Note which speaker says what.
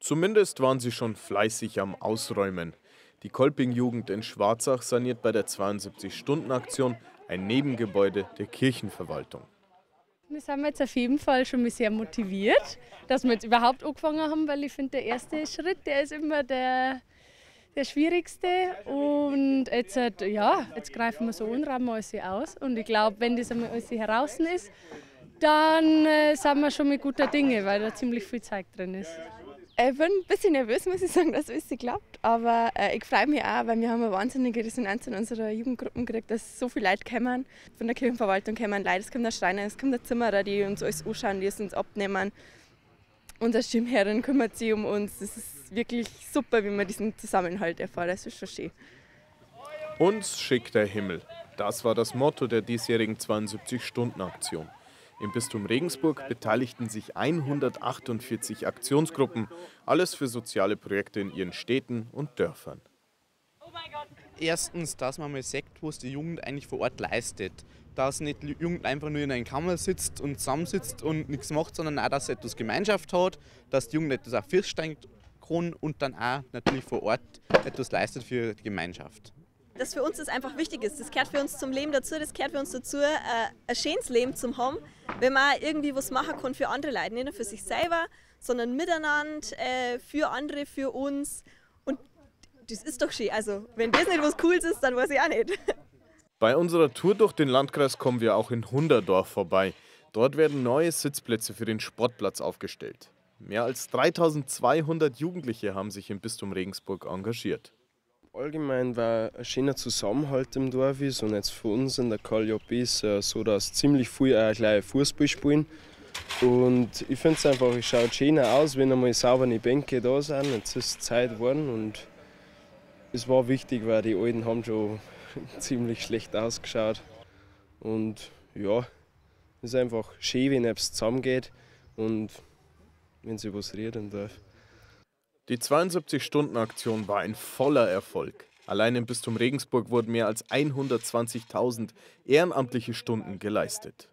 Speaker 1: Zumindest waren sie schon fleißig am Ausräumen. Die Kolping-Jugend in Schwarzach saniert bei der 72-Stunden-Aktion ein Nebengebäude der Kirchenverwaltung.
Speaker 2: Wir sind jetzt auf jeden Fall schon mal sehr motiviert, dass wir jetzt überhaupt angefangen haben, weil ich finde, der erste Schritt, der ist immer der, der schwierigste. Und jetzt, ja, jetzt greifen wir so und rahmen alles aus. Und ich glaube, wenn das einmal alles heraus ist, dann äh, sind wir schon mit guter Dinge, weil da ziemlich viel Zeit drin ist.
Speaker 3: Ich bin ein bisschen nervös, muss ich sagen, dass es klappt. Aber äh, ich freue mich auch, weil wir haben eine wahnsinnige Resonanz in unserer Jugendgruppen gekriegt, dass so viele Leute kommen. Von der Kirchenverwaltung kommen Leute, es kommt der Schreiner, es kommt der Zimmerer, die uns alles anschauen, die es uns abnehmen. Unsere Stimmherrin kümmert sich um uns. Es ist wirklich super, wie man diesen Zusammenhalt erfahren. Das ist schon schön.
Speaker 1: Uns schickt der Himmel. Das war das Motto der diesjährigen 72-Stunden-Aktion. Im Bistum Regensburg beteiligten sich 148 Aktionsgruppen, alles für soziale Projekte in ihren Städten und Dörfern.
Speaker 4: Erstens, dass man mal sieht, was die Jugend eigentlich vor Ort leistet. Dass nicht die Jugend einfach nur in einer Kammer sitzt und zusammensitzt und nichts macht, sondern auch, dass sie etwas Gemeinschaft hat, dass die Jugend etwas auch feststellen kann und dann auch natürlich vor Ort etwas leistet für die Gemeinschaft
Speaker 5: das für uns das einfach wichtig ist. Das gehört für uns zum Leben dazu, das gehört für uns dazu, äh, ein schönes Leben zu haben, wenn man irgendwie was machen kann für andere Leute. Nicht nur für sich selber, sondern miteinander, äh, für andere, für uns. Und das ist doch schön. Also, wenn das nicht was Cooles ist, dann weiß ich auch nicht.
Speaker 1: Bei unserer Tour durch den Landkreis kommen wir auch in Hunderdorf vorbei. Dort werden neue Sitzplätze für den Sportplatz aufgestellt. Mehr als 3200 Jugendliche haben sich im Bistum Regensburg engagiert.
Speaker 6: Allgemein war ein schöner Zusammenhalt im Dorf ist und jetzt für uns in der KLJB ist es so, dass ziemlich viel auch gleich Fußball spielen. Und ich finde es einfach, es schaut schöner aus, wenn einmal saubere Bänke da sind. Jetzt ist Zeit geworden und es war wichtig, weil die Alten haben schon ziemlich schlecht ausgeschaut. Und ja, es ist einfach schön, wenn es zusammengeht und wenn sie was reden darf.
Speaker 1: Die 72-Stunden-Aktion war ein voller Erfolg. Allein im Bistum Regensburg wurden mehr als 120.000 ehrenamtliche Stunden geleistet.